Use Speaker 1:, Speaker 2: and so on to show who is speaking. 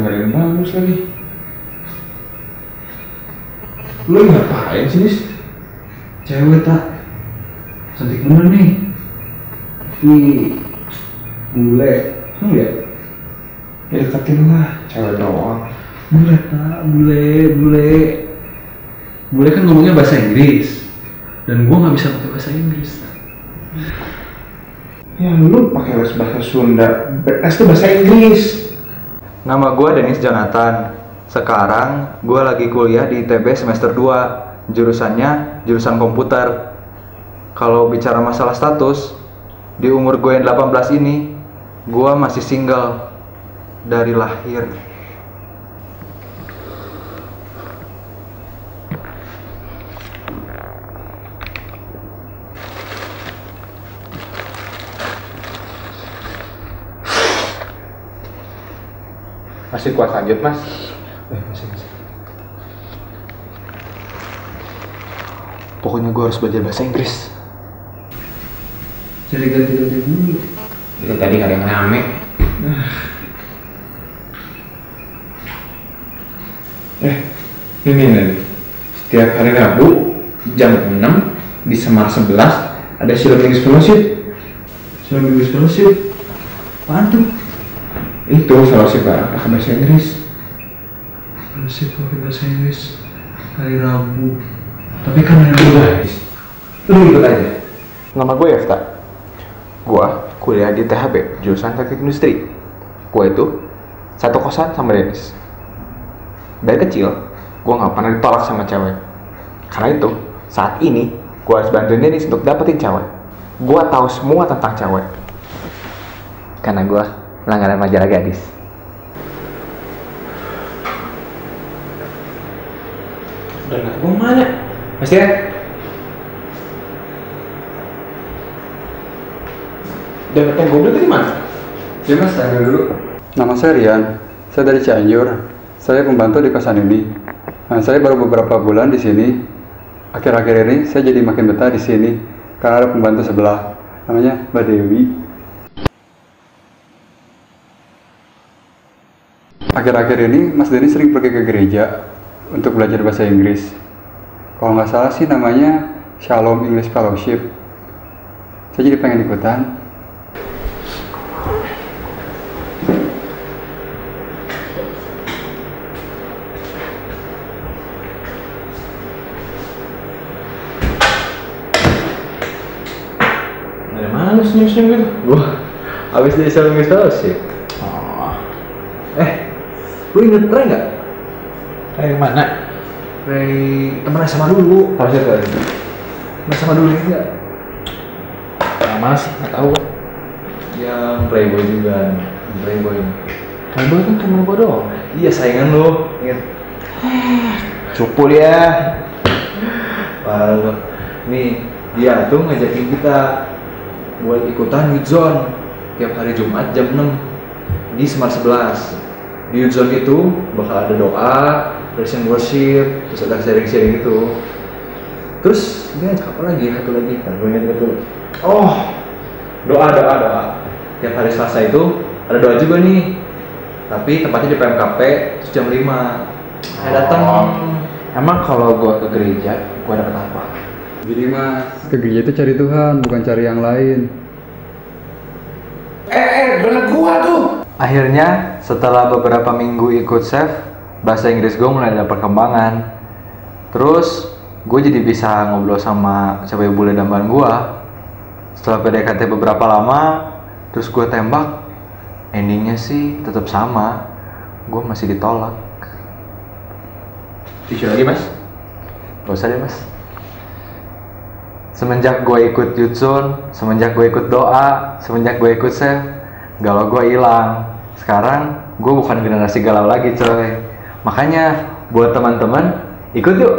Speaker 1: nggak ada yang bagus lagi lu ngapain sih nis cewek tak. Cantik bener nih? Wih, bule. Enggak ya? Deketin lah cewek doang. Bule tak. Bule bule. Bule kan ngomongnya bahasa Inggris. Dan gua nggak bisa pakai bahasa Inggris Tak. ya lu pakai bahasa Sunda. Les itu bahasa Inggris
Speaker 2: Nama gue Denis Jonathan. Sekarang gue lagi kuliah di ITB semester 2. Jurusannya jurusan komputer. Kalau bicara masalah status, di umur gue yang 18 ini, gue masih single dari lahir.
Speaker 1: Masih kuat lanjut mas eh masih masih
Speaker 2: Pokoknya gue harus belajar bahasa Inggris.
Speaker 1: jadi ganti-ganti dulu
Speaker 3: Itu tadi nggak ada yang rame.
Speaker 1: eh ini nih setiap hari Rabu jam 6 di Semar 11 ada Silent English Fellowship Silent English Fellowship apaan tuh? Itu fellowship pakai bahasa Inggris fellowship pakai bahasa Inggris hari Rabu tapi kan hari Rabu guys lu ikut aja
Speaker 2: Nama gue Efta. Gue kuliah di THB, jurusan teknik industri. Gue itu satu kosan sama Dennis. Dari kecil, gue nggak pernah ditolak sama cewek. Karena itu, saat ini gue harus bantuin Dennis untuk dapetin cewek. Gue tahu semua tentang cewek. Karena gue langganan majalah gadis.
Speaker 3: Udah nggak mau mana? Mas ya? Dapat yang goblok tadi mana?
Speaker 4: Ya mas, tanya dulu. Nama saya Rian. Saya dari Cianjur. Saya pembantu di kosan ini. Nah, saya baru beberapa bulan di sini. Akhir-akhir ini saya jadi makin betah di sini karena ada pembantu sebelah. Namanya Mbak Dewi. Akhir-akhir ini Mas Denny sering pergi ke gereja untuk belajar bahasa Inggris. Kalau nggak salah sih namanya Shalom English Fellowship. Saya jadi pengen ikutan.
Speaker 3: Dari mana senyum-senyum gitu?
Speaker 2: Wah, abis dari Salon sih.
Speaker 3: Oh. Lu inget Ray nggak? Ray yang mana? Ray temen sama dulu.
Speaker 1: tahu siapa
Speaker 3: Temen sama dulu enggak? Yang mana sih? Nggak tahu.
Speaker 2: Yang playboy juga, playboy.
Speaker 3: Playboy kan temen gua doang.
Speaker 2: Iya saingan lu, inget. Cupu dia. Parah lu. Nih, dia tuh ngajakin kita buat ikutan youth zone tiap hari Jumat jam 6 di Semar 11. Di youth zone itu bakal ada doa, praise and worship, terus ada sharing-sharing gitu. Terus dia apa lagi? Satu lagi kan, gue ingat betul. Oh, doa, doa, doa. Tiap hari Selasa itu ada doa juga nih. Tapi tempatnya di PMKP terus jam 5. Saya datang.
Speaker 3: Emang kalau gua ke gereja, gua dapet apa?
Speaker 4: Jadi mas, ke gereja itu cari Tuhan, bukan cari yang lain.
Speaker 2: Akhirnya setelah beberapa minggu ikut chef, bahasa Inggris gue mulai ada perkembangan. Terus gue jadi bisa ngobrol sama cewek bule damban gue. Setelah PDKT beberapa lama, terus gue tembak. Endingnya sih tetap sama, gue masih ditolak.
Speaker 3: Tisu lagi mas?
Speaker 2: Gak usah deh mas. Semenjak gue ikut Yutsun, semenjak gue ikut doa, semenjak gue ikut chef, galau gue hilang. Sekarang gue bukan generasi galau lagi coy. Makanya buat teman-teman ikut yuk